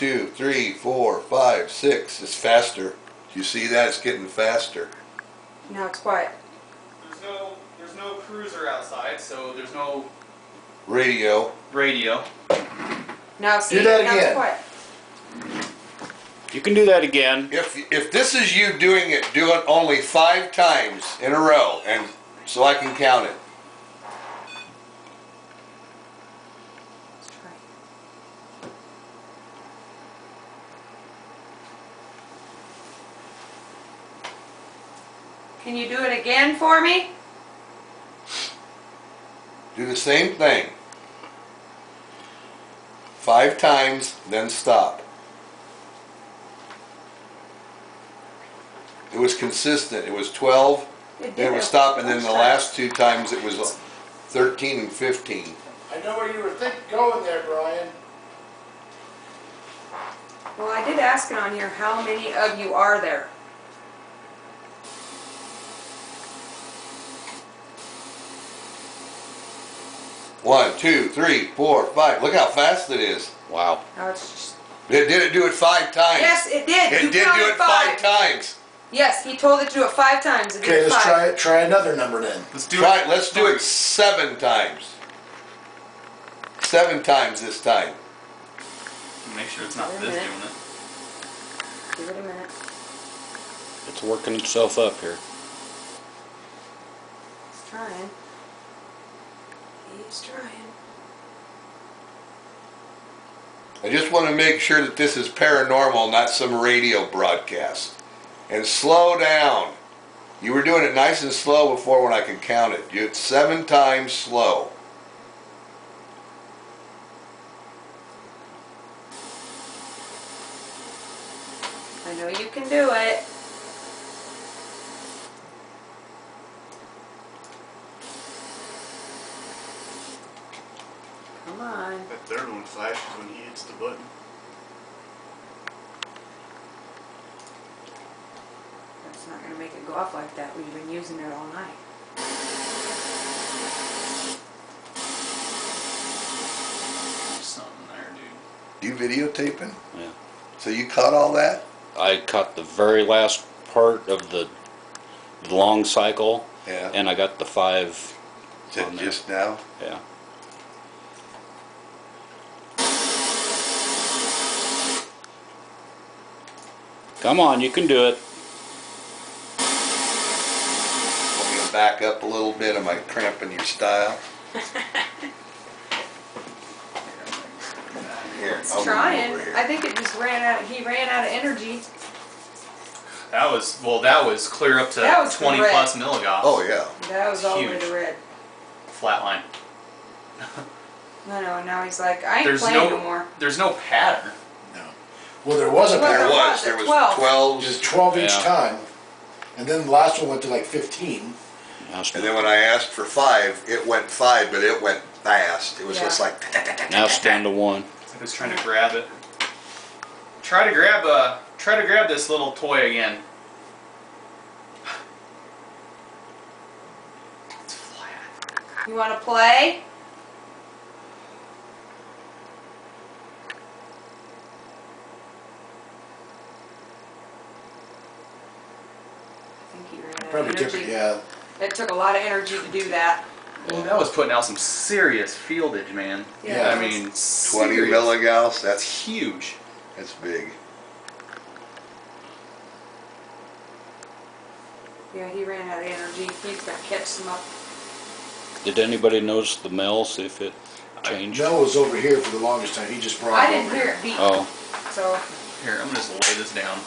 two, three, four, five, six. It's faster. You see that? It's getting faster. Now it's quiet. There's no there's no cruiser outside, so there's no Radio. radio. Now see, that now again. it's quiet. You can do that again. If if this is you doing it, do it only five times in a row, and so I can count it. Let's try. Can you do it again for me? Do the same thing. Five times, then stop. It was consistent. It was 12, It then it did would stop, and then the last two times it was 13 and 15. I know where you were think, going there, Brian. Well, I did ask it on here, how many of you are there? One, two, three, four, five. Look how fast it is. Wow. Now it's just, It did it do it five times. yes, it did. It you did do it five times. Yes, he told it to do it five times. It Okay, let's five. try it. Try another number then. Let's do Try it. it. Let's do it seven times. Seven times this time. Make sure it's not this minute. doing it. Give it a minute. It's working itself up here. He's trying. He's trying. I just want to make sure that this is paranormal, not some radio broadcast. And slow down. You were doing it nice and slow before when I could count it. You it's seven times slow. I know you can do it. Come on. That third one flashes when he hits the button. That's not gonna make it go off like that. We've been using it all night. There's something there, dude. You videotaping? Yeah. So you caught all that? I caught the very last part of the, the long cycle, Yeah. and I got the five. Is it on there. just now? Yeah. Come on, you can do it. Want me to back up a little bit? Am I cramping your style? Here, It's I'll trying. here. I think it just ran out. He ran out of energy. That was well. That was clear up to That was 20 red. plus milligauss. Oh yeah. That was all the way Huge. to red. Flatline. I know. Now he's like, I ain't There's playing no no more. there's no pattern. No. Well, there was a Well, There pattern. was was. There was 12. 12. Just 12 each Yeah. time. And then the last one went to like 15. Now, And then when I asked for five, it went five, but it went fast. It was Yeah. just like. now it's down to one. I was trying to grab it. Try to grab uh try to grab this little toy again. It's flat. You want to play? I think he ran out of Probably took, energy. yeah. It took a lot of energy to do that. Well, that was putting out some serious fieldage, man. Yeah. I mean, 20 serious. milligauss. That's That's huge. that's big. Yeah, he ran out of energy. He's gonna catch some up. Did anybody notice the mel? See if it changed? Mel was over here for the longest time. He just brought I it didn't over hear here. it beep. Oh, So Here, I'm gonna just lay this down.